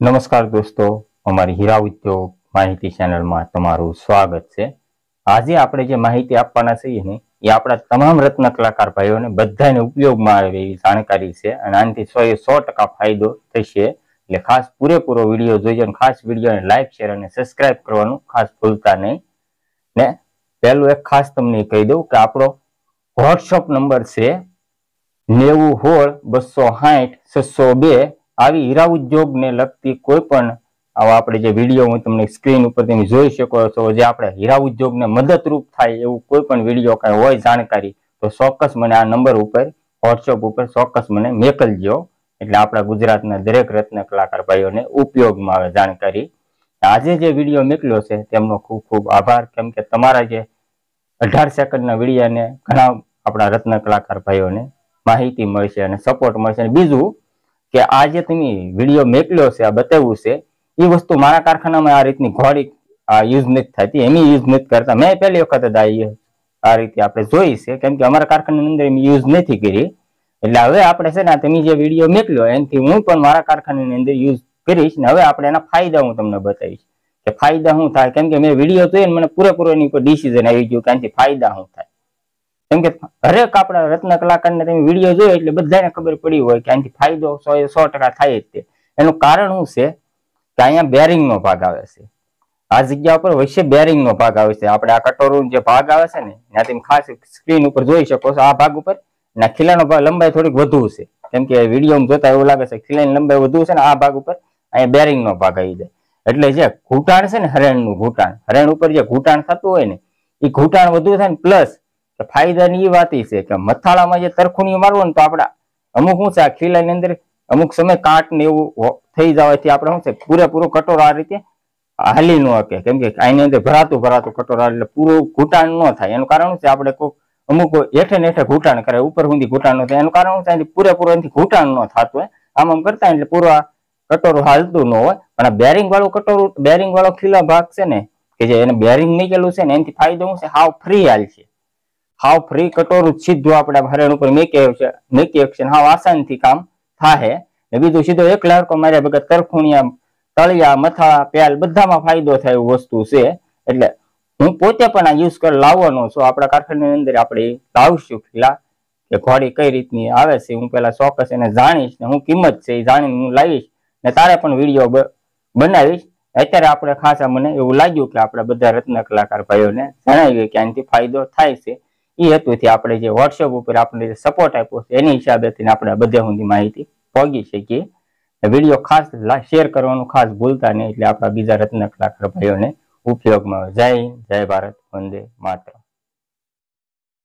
નમસ્કાર દોસ્તો, અમારી હીરા ઉદ્યોગ માહિતી ચેનલમાં તમારું સ્વાગત છે. આજે આપણે જે માહિતી આપવાના છીએ ને, એ આપણા તમામ રત્ન કલાકાર ભાઈઓને બધાને ઉપયોગમાં આવે એવી જાણકારી છે અને આનાથી સો એ સો ટકા ફાયદો થશે. એટલે ખાસ પૂરેપૂરો વીડિયો જોઈજો અને ખાસ વિડીયોને લાઈક, શેર અને સબસ્ક્રાઇબ કરવાનું ખાસ ભૂલતા નહીં. ને પહેલું એક ખાસ તમને કહી દઉં કે આપણો વોટ્સઅપ નંબર છે નેવું હોળ બસો સાઠ, છસો બે આવી હીરા ઉદ્યોગને લગતી કોઈ પણ આવા આપણે જે વીડિયો હું તમને સ્ક્રીન ઉપર તમે જોઈ શકો છો, જે આપણે હીરા ઉદ્યોગને મદદરૂપ થાય એવું કોઈ પણ વીડિયો કાંઈ હોય જાણકારી, તો ચોક્કસ મને આ નંબર ઉપર વોટ્સઅપ ઉપર ચોક્કસ મને મોકલજો એટલે આપણા ગુજરાતના દરેક રત્ન કલાકાર ભાઈઓને ઉપયોગમાં આવે જાણકારી. આજે જે વીડિયો મોકલ્યો છે, તેમનો ખૂબ ખૂબ આભાર. કેમ કે તમારા જે અઢાર સેકન્ડના વિડીયાને ઘણા આપણા રત્ન કલાકાર ભાઈઓને માહિતી મળશે અને સપોર્ટ મળશે. અને બીજું કે આ જે તમે વીડિયો મેકલ્યો છે, આ બતાવ્યું છે એ વસ્તુ મારા કારખાનામાં આ રીતની ઘોડી યુઝ નથી થતી. એની યુઝ નથી કરતા. મેં પહેલી વખત આ રીતે આપણે જોઈ છે. કેમ કે અમારા કારખાનાની અંદર એમ યુઝ નથી કરી. એટલે હવે આપણે છે ને તમે જે વીડિયો મેકલ્યો એનાથી હું પણ મારા કારખાનાની અંદર યુઝ કરીશ ને હવે આપણે એના ફાયદા હું તમને બતાવીશ. કે ફાયદા શું થાય. કેમ કે મેં વીડિયો જોયો ને મને પૂરેપૂરો એની ઉપર ડિસિઝન આવી ગયું કે આનાથી ફાયદા શું થાય. કેમ કે હરેક આપણા રત્ન કલાકારને તમે વીડિયો જોયો એટલે બધાને ખબર પડી હોય કે આનાથી ફાયદો સો સો ટકા થાય જ તે. એનું કારણ શું છે? કે અહીંયા બેરિંગનો ભાગ આવે છે. આ જગ્યા ઉપર વચ્ચે બેરિંગનો ભાગ આવે છે. આપણે આ કટોરું જે ભાગ આવે છે ને ત્યાં તમે ખાસ સ્ક્રીન ઉપર જોઈ શકો છો. આ ભાગ ઉપર ના ખીલાનો ભાગ લંબાઈ થોડીક વધુ છે. કેમ કે વીડિયો જોતા એવું લાગે છે ખીલાની લંબાઈ વધુ છે ને આ ભાગ ઉપર અહીંયા બેરિંગનો ભાગ આવી જાય. એટલે જે ઘૂંટાણ છે ને હરેણનું ઘૂંટાણ, હરેણ ઉપર જે ઘૂંટાણ થતું હોય ને એ ઘૂંટાણ વધુ થાય ને પ્લસ ફાયદાની એ વાત છે કે મથાળામાં જે તરખુણી મારવો ને તો આપડા અમુક શું છે, આ ખીલાની અંદર અમુક સમય કાટ ને એવું થઈ જવાથી આપણે શું છે, પૂરેપૂરો કટોરો આ રીતે હાલી ન શકે કેમ કે આની અંદર ભરાતું ભરાતું કટોરો એટલે પૂરું ઘૂંટાણ ન થાય. એનું કારણ છે આપણે કોઈ અમુક હેઠે ને હેઠે ઘૂંટાણ કરે, ઉપર સુધી ઘૂંટાણ ન થાય. એનું કારણ છે પૂરેપૂરો એનાથી ઘૂંટાણ ન થતું હોય. આમ આમ કરતા એટલે પૂરો કટોરો હાલતું ન હોય. પણ આ બેરિંગ વાળું કટોરું બેરિંગ વાળો ખીલા ભાગ છે ને, કે જે એને બેરિંગ નીકળેલું છે ને, એનાથી ફાયદો શું છે, હાવ ફ્રી હાલ છે. હાવ ફ્રી કટોરું સીધું આપણે હરણ છે હાવ આસાનથી કામ થાય બીજું સીધો એક લાડકો માર્યા વગર તરખુણિયા તળિયા, મથા, પ્યાલ બધામાં ફાયદો થાય એવું વસ્તુ છે. એટલે હું પોતે પણ આ યુઝ કરી લાવવાનો છું. આપણા કારખાનાની અંદર આપણે લાવશું ખીલા કે ઘોડી કઈ રીતની આવે છે, હું પેલા ચોક્કસ એને જાણીશ ને હું કિંમત છે એ જાણીને હું લાવીશ ને તારે પણ વીડિયો બનાવીશ. અત્યારે આપણે ખાસ મને એવું લાગ્યું કે આપણે બધા રત્ન કલાકાર ભાઈઓને જણાવીએ કે આનાથી ફાયદો થાય છે. એ હેતુથી આપણે જે વોટ્સએપ ઉપર આપણે સપોર્ટ આપ્યો છે, એની હિસાબેથી આપણે બધે સુધી માહિતી પહોંચી શકીએ. વીડિયો ખાસ શેર કરવાનું ખાસ ભૂલતા નહીં, એટલે આપણા બીજા રત્ન કલાકાર ભાઈઓને ઉપયોગમાં જય જય ભારત, વંદે માત્ર